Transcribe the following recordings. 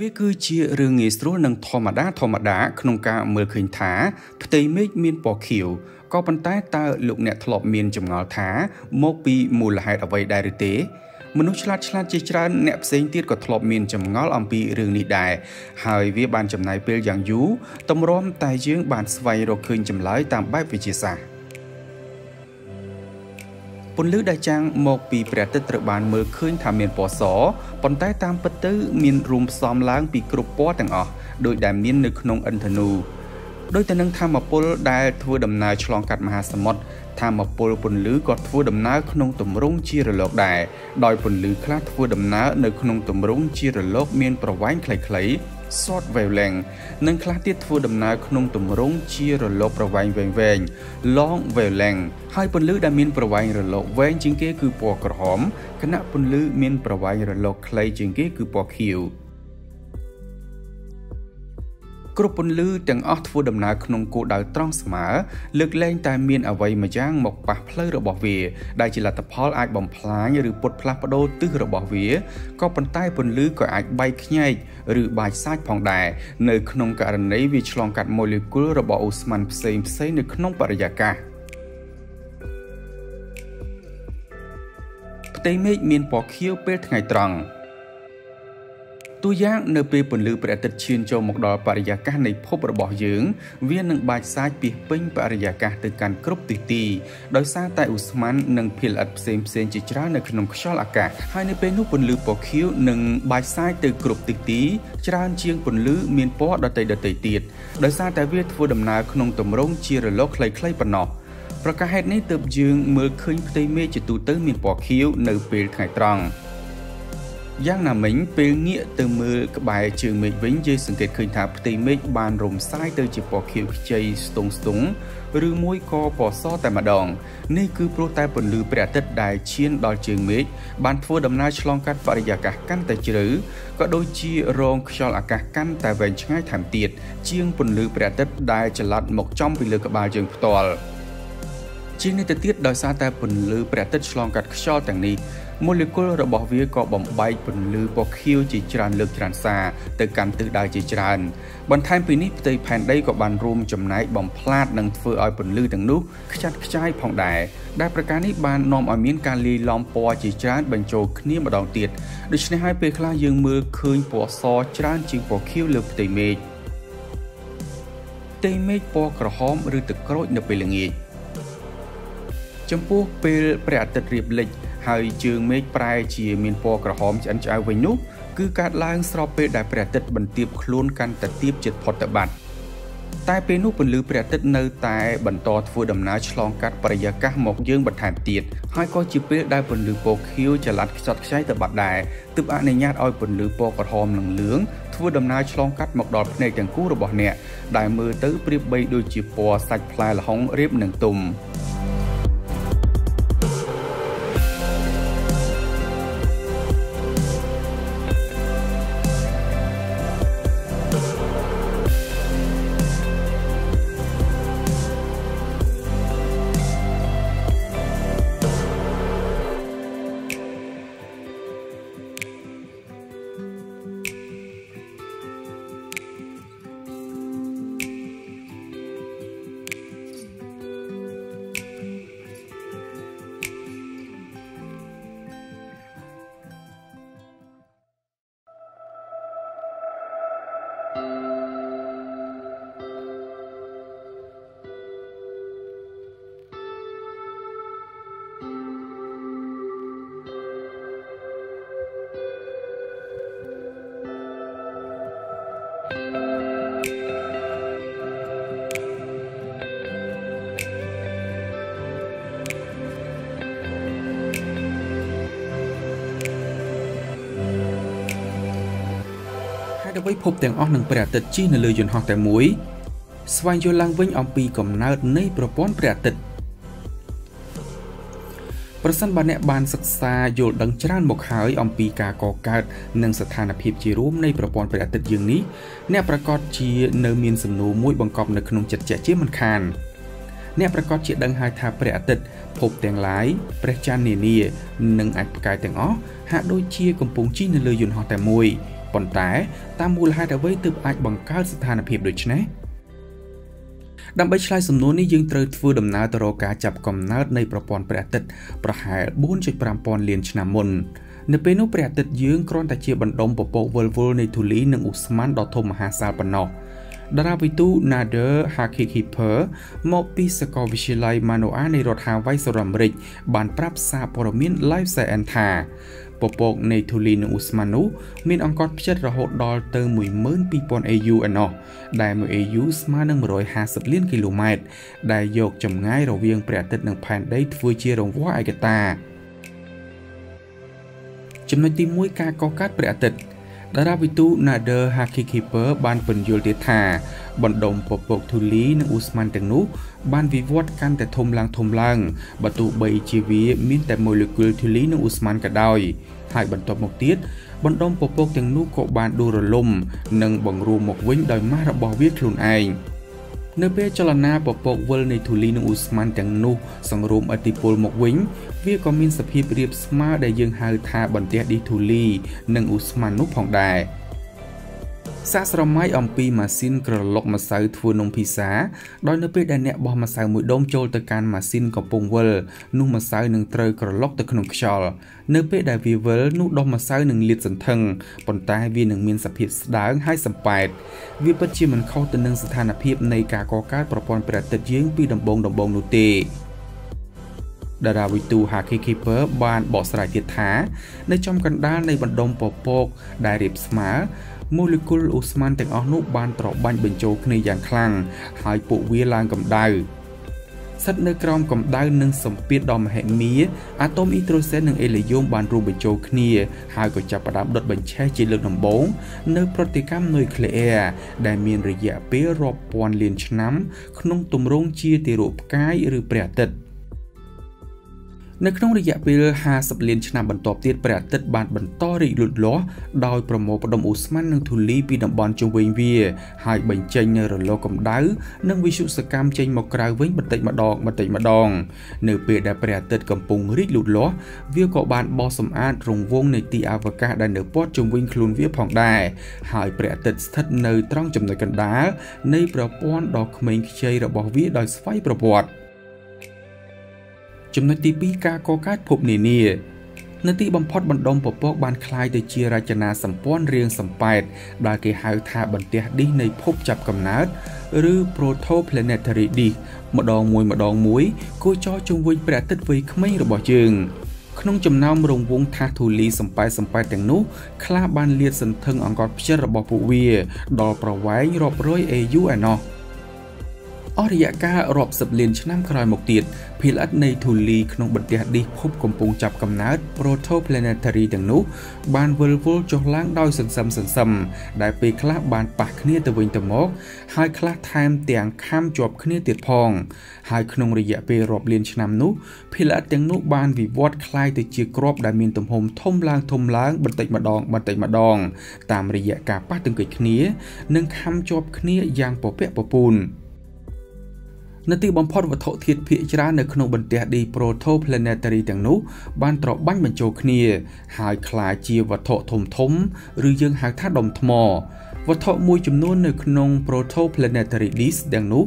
វាគឺជារឿងងាយស្រួលនិងធម្មតាធម្មតាក្នុងការមើលឃើញថាផ្ទៃមេឃមានពណ៌ខៀវក៏ប៉ុន្តែតើលោកអ្នកធ្លាប់មានចម្ងល់ថាមកពីមូលហេតុអ្វីដែរឬទេមនុស្សឆ្លាតឆ្លាតជាច្រើនអ្នកផ្សេងទៀតក៏ធ្លាប់មានចម្ងល់អំពីរឿងនេះដែរហើយវាបានចំណាយពេលយ៉ាងយូរតម្រាំតែយើងបានស្វែងរកឃើញចម្លើយតាមបែបវិទ្យាសាស្ត្រ ពន្លឺដែលចាំងមកពីព្រះអាទិត្យត្រូវបានមើលឃើញថាមានពណ៌សប៉ុន្តែតាមពិតទៅមានរួមផ្សំឡើងពីគ្រប់ពណ៌ទាំងអស់ដោយដែលមាននៅក្នុងឥន្ធនូដោយទៅនឹងធម្មពលដែលធ្វើដំណើរឆ្លងកាត់មហាសមុទ្រធម្មពលពន្លឺក៏ធ្វើដំណើរក្នុងទម្រង់ជារលកដែរដោយពន្លឺខ្លះធ្វើដំណើរនៅក្នុងទម្រង់ជារលកមានប្រវែងខ្លីៗ short wavelength និងខ្លះទៀតធ្វើដំណើរក្នុងទម្រង់ជារលកប្រវែងវែងវែង long wavelength ហើយពន្លឺដែលមានប្រវែងរលកវែងជាងគេគឺពណ៌ក្រហមខណៈពន្លឺមានប្រវែងរលកខ្លីជាងគេគឺពណ៌ខៀវ គ្រប់ពន្លឺទាំងអស់ធ្វើដំណើរក្នុងគោលដៅត្រង់ស្មើលើកលែងតែមានអ្វីមួយយ៉ាងមកប៉ះផ្លូវរបស់វាដែលជាលទ្ធផលអាចបំផ្លាញឬពុតផ្លាស់ប្ដូរទិសរបស់វាក៏ប៉ុន្តែពន្លឺក៏អាចបែកខ្ញែកឬបាចសាច់ផងដែរនៅក្នុងករណីវាឆ្លងកាត់ម៉ូលេគុលរបស់អូស្មန်ផ្សេងផ្សេងនៅក្នុងបរិយាកាសផ្ទៃមេឃមានពណ៌ខៀវពេលថ្ងៃត្រង់ តួយ៉ាងនៅពេលពន្លឺព្រះអាទិត្យឈានចូលមកដល់បរិយាកាសនៃភពរបស់យើង វានឹងបាចសាចពីពេញបរិយាកាសទៅកាន់គ្រប់ទិសទីដោយសារតែឧស្ម័ននិងភាគល្អិតផ្សេងផ្សេងជាច្រើននៅក្នុងខ្យល់អាកាសហើយនៅពេលនោះពន្លឺពណ៌ខៀវនឹងបាចសាចទៅគ្រប់ទិសទី ច្រើនជាងពន្លឺមានពណ៌ដតីដតីទៀតដោយសារតែវាធ្វើដំណើរក្នុងទម្រង់ជារលកខ្លីៗប៉ុណ្ណោះប្រកាសហេតុនេះទើបយើងមើលឃើញផ្ទៃមេឃជាទូទៅមានពណ៌ខៀវនៅពេលថ្ងៃត្រង់ យ៉ាងណាមិញពេលងាកទៅមើលក្បែរជើងមេឃវិញយើងសង្កេតឃើញថាផ្ទៃមេឃបានរំសាយទៅជាពណ៌ខៀវខ្ចីស្ទង់ស្ទង់ឬមួយក៏ពណ៌សតែម្ដងនេះគឺព្រោះតែពន្លឺព្រះអាទិត្យដែលឈានដល់ជើងមេឃបានធ្វើដំណើរឆ្លងកាត់បរិយាកាសកាន់តែជ្រៅក៏ដូចជារងខ្យល់អាកាសកាន់តែវែងឆ្ងាយថែមទៀតជាងពន្លឺព្រះអាទិត្យដែលចល័តមកចំពីលើក្បាលយើងផ្ទាល់ជាងនេះទៅទៀតដោយសារតែពន្លឺព្រះអាទិត្យឆ្លងកាត់ខ្យល់ទាំងនេះ ម៉ូលេគុលរបស់វាក៏បំបែកពន្លឺពណ៌ខៀវជាច្រើនលើកច្រើនសារទៅកាន់ទិសដៅជាច្រើន បន្ថែមពីនេះផ្ទៃផែនដីក៏បានរួមចំណែកបំផ្លាតនិងធ្វើឲ្យពន្លឺទាំងនោះខ្ចាត់ខ្ចាយផងដែរដែលប្រការនេះបាននាំឲ្យមានការលាយឡំពណ៌ជាច្រើនបញ្ចូលគ្នាម្ដងទៀតដូច្នេះហើយពេលខ្លះយើងមើលឃើញពណ៌សច្រើនជាងពណ៌ខៀវលើផ្ទៃមេឃផ្ទៃមេឃពណ៌ក្រហមឬទឹកក្រូចនៅពេលល្ងាចចំពោះពេលព្រះអាទិត្យរៀបលិច ហើយជើងមេឃប្រែជាមានពណ៌ក្រហមឆ្អិនឆ្អៅវិញនោះគឺកើតឡើងស្របពេលដែលព្រះអាទិត្យបន្ទាបខ្លួនកាន់តែទាបជិតផុតទៅបាត់តែពេលនោះពន្លឺព្រះអាទិត្យនៅតែបន្តធ្វើដំណើរឆ្លងកាត់បរិយាកាសមកយើងបន្ថែមទៀតហើយក៏ជាពេលដែលពន្លឺពណ៌ខៀវចល័តខ្ចត់ខ្ចាយទៅបាត់ដែរទើបអនុញ្ញាតឲ្យពន្លឺពណ៌ក្រហមនិងលឿងធ្វើដំណើរឆ្លងកាត់មកដល់ភ្នែកទាំងគូរបស់អ្នកដែលមើលទៅប្រៀបបីដូចជាពណ៌សាច់ផ្លែល្ហុងរៀបនឹងទុំ អ្វីភពទាំងអស់នឹងព្រះអាទិត្យជិះនៅលើយន្តហោះតែមួយ ស្វែងយល់ឡើងវិញអំពីកំណើតនៃប្រព័ន្ធព្រះអាទិត្យប្រសិនបើអ្នកបានសិក្សាយល់ដឹងច្រើនមកហើយអំពីការកកើតនិងស្ថានភាពជារួមនៃប្រព័ន្ធព្រះអាទិត្យយើងនេះអ្នកប្រកាសជានៅមានសំណួរមួយបង្កប់នៅក្នុងចិត្តជាក់ជាមិនខានអ្នកប្រកាសជាដឹងហើយថាព្រះអាទិត្យភពទាំងឡាយព្រះច័ន្ទនានានិងអាចផ្កាយទាំងអស់ហាក់ដូចជាកំពុងជិះនៅលើយន្តហោះតែមួយ ប៉ុន្តែតាមមូលហេតុអ្វីទើបអាចបង្កើតស្ថានភាពដូចនេះដើម្បីឆ្លើយសំណួរនេះយើងត្រូវធ្វើដំណើរទៅរកការចាប់កំណើតនៃប្រព័ន្ធព្រះអាទិត្យប្រហែល4.5ពាន់លានឆ្នាំមុននៅពេលនោះព្រះអាទិត្យយើងគ្រាន់តែជាបណ្ដុំពពកវិលវល់នៃធូលីនិងឧស្ម័នដ៏ធំមហាសាលប៉ុណ្ណោះ តារាវិទូ Nader Haqiqiper មកពីសាកលវិទ្យាល័យ Manoa នៃរដ្ឋ Hawaii សហរដ្ឋអាមេរិកបានប្រាប់សារព័ត៌មាន Life Science ថាពពកនៃធូលីនិងឧស្ម័ននោះមានអង្កត់ផ្ចិតរហូតដល់ទៅ12000 AU ឯណោះដែល1 AU ស្មើនឹង150លានគីឡូម៉ែត្រដែលយកចម្ងាយរវាងព្រះអាទិត្យនិងផែនដីធ្វើជារង្វាស់ឯកតាចំណុចទី1ការកកើតព្រះអាទិត្យ តារាវិទូ Nader Haqiqiper បានពន្យល់ទៀតថាបណ្ដុំពពកធូលីនិងអ៊ូស្មန်ទាំងនោះបានវិវត្តកាន់តែធំឡើងធំឡើងបើទោះបីជាវាមានតែម៉ូលេគុលធូលីនិងអ៊ូស្មန်ក៏ដោយហើយបន្ទាប់មកទៀតបណ្ដុំពពកទាំងនោះក៏បានដួលរលំ និងបង្រួមមកវិញដោយម៉ាស់របស់វាខ្លួនឯង នៅពេលចលនាពពកវិលនៃធូលីនិងអ៊ូស្មန်ទាំងនោះសង្រួមអតិពលមកវិញ វាក៏មានសភាពរាបស្មើដែលយើងហៅថាបន្ទះឌីធូលី និងអ៊ូស្មန်នោះផងដែរ សាកស្រមៃអំពីម៉ាស៊ីនក្រឡុកម្សៅធ្វើនំភីសាដោយនៅពេលដែលអ្នកបោះម្សៅមួយដុំចូលទៅកាន់ម៉ាស៊ីនកំពុងវិលនោះម្សៅនឹងត្រូវក្រឡុកទៅក្នុងខ្យល់នៅពេលដែលវាវិលនោះដុំម្សៅនឹងលាតសន្ធឹងប៉ុន្តែវានឹងមានសភាពស្ដើងហើយសំប៉ែតវាពិតជាមិនខុសទៅនឹងស្ថានភាពនៃការកកើតប្រព័ន្ធព្រះអាទិត្យយើងពីដំបូងដំបូងនោះទេតារាវិទូ Haki Keeper បានបកស្រាយទៀតថា នៅចំកណ្ដាលនៃបណ្ដុំពពកដែលរាបស្មើ ម៉ូលេគុលអូស្មန်ទាំងអស់នោះបានត្របាញ់បញ្ចូលគ្នាយ៉ាងខ្លាំងហើយពួកវាឡើងកម្ដៅស្ថិតនៅក្រោមកម្ដៅនិងសម្ពាធដ៏មហិមាអាតូមអ៊ីត្រូសែននិងអេលីយ៉ូមបានរួមបញ្ចូលគ្នាហើយក៏ចាប់ផ្ដើមដុតបញ្ឆេះជាលើកដំបូងនៅប្រតិកម្មនុយក្លេអ៊ែរដែលមានរយៈពេលរាប់ពាន់លានឆ្នាំក្នុងទម្រង់ជាទារកផ្កាយឬព្រះអាទិត្យ នៅក្នុងរយៈពេល50លានឆ្នាំបន្ទាប់ទៀតព្រះអាទិត្យបានបន្តរីកលូតលាស់ដោយប្រមូលផ្ដុំអូស្មန်និងធូលីពីតំបន់ជុំវិញវាហើយបញ្ចេញនូវរលកកម្ដៅនិងវិសុសកម្មចេញមកក្រៅវិញបន្តិចម្ដងបន្តិចម្ដង នៅពេលដែលព្រះអាទិត្យកំពុងរីកលូតលាស់វាក៏បានបោះសម្អាតរង្វង់នៃទីអវកាសដែលនៅព័ទ្ធជុំវិញខ្លួនវាផងដែរហើយព្រះអាទិត្យស្ថិតនៅត្រង់ចំណុចកណ្ដាលនៃប្រព័ន្ធដ៏ក្មេងខ្ចីរបស់វាដោយស្វ័យប្រវត្តិ ចំណុចទី2ការកកើតភពនានានៅទីបំផុតបណ្ដុំពពកបានคล้ายទៅជារចនាសម្ព័ន្ធរាងសំប៉ែតដែលគេហៅថាបន្ទះឌីសនៃភពចាប់កំណើតឬ protoplanetary disk ម្ដងមួយម្ដងមួយគោចរជុំវិញព្រះអាទិត្យវ័យក្មេងរបស់យើងក្នុងចំណោមរង្វង់ថាសធូលីសំប៉ែតសំប៉ែតទាំងនោះខ្លះបានលាតសន្ធឹងអង្កត់ផ្ចិតរបស់ពួកវាដល់ប្រវែងរាប់រយ AU ឯណោះ។ អស់រយៈកាលរាប់សិបលានឆ្នាំក្រោយមកទៀតភាគល្អិតនៃធូលីក្នុងបន្ទះឌីសភពកំពុងចាប់កំណើត protoplanetary ទាំងនោះបានវិលវល់ចុះឡើងដោយសន្សឹមសន្សឹមដែលពេលខ្លះបានប៉ះគ្នាទៅវិញទៅមកហើយខ្លះថែមទាំងខំជាប់គ្នាទៀតផងហើយក្នុងរយៈពេលរាប់លានឆ្នាំនោះភាគល្អិតទាំងនោះបានវិវត្តคล้ายទៅជាគ្រាប់ដែលមានទំហំធំឡើងធំឡើងបន្តិចម្ដងបន្តិចម្ដងតាមរយៈការប៉ះទង្គិចគ្នា និងខំជាប់គ្នាយ៉ាងពពាក់ពពូន នៅទីបំផុតវត្ថុធាតុភាគច្រើននៅក្នុងបន្ទះ D protoplanetary ទាំងនោះបានត្របាញ់បញ្ចូលគ្នាហើយคล้ายជាវត្ថុធំធំឬយើងហៅថាដុំថ្ម វត្ថុមួយចំនួននៅក្នុង protoplanetary disk ទាំងនោះ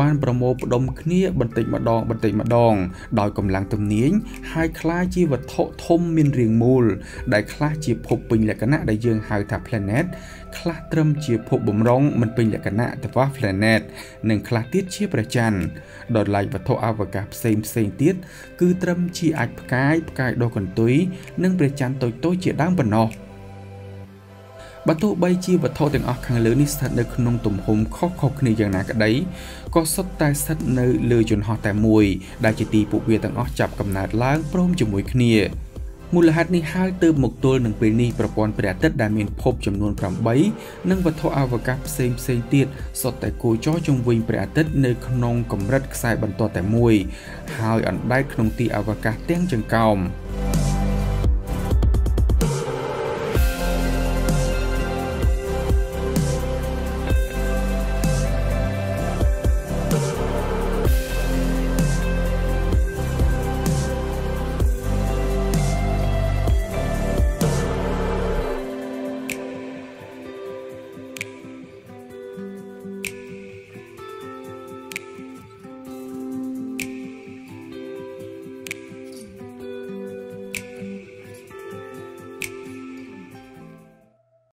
បានប្រមូលផ្ដុំគ្នាបន្តិចម្ដងបន្តិចម្ដងដោយកម្លាំងទំនាញហើយคล้ายជាវត្ថុធំមានរាងមូលដែលខ្លះជាភពពេញលក្ខណៈដែលយើងហៅថា planet ខ្លះត្រឹមជាភពបំរុងមិនពេញលក្ខណៈ dwarf planet និងខ្លះទៀតជាព្រះច័ន្ទដោយឡែកវត្ថុអវកាសផ្សេងផ្សេងទៀតគឺត្រឹមជាអាចផ្កាយផ្កាយដុះកន្ទុយនិងព្រះច័ន្ទតូចតូចជាដើមប៉ុណ្ណោះ។ បើទោះបីជាវត្ថុទាំងអស់ខាងលើនេះស្ថិតនៅក្នុងទំហំខុសៗគ្នាយ៉ាងណាក្តីក៏សុទ្ធតែស្ថិតនៅលើយន្តហោះតែមួយ ដែលជាទីពួកវាទាំងអស់ចាប់កំណើតឡើងព្រមជាមួយគ្នាមូលហេតុនេះហើយទើបមកទល់នឹងពេលនេះប្រព័ន្ធព្រះអាទិត្យដែលមានភពចំនួន8និងវត្ថុអវកាសផ្សេងផ្សេងទៀតសុទ្ធតែគោចរជុំវិញព្រះអាទិត្យនៅក្នុងកម្រិតខ្សែបន្ទាត់តែមួយ ហើយអណ្ដែតក្នុងទីអវកាសទាំងចង្កោម។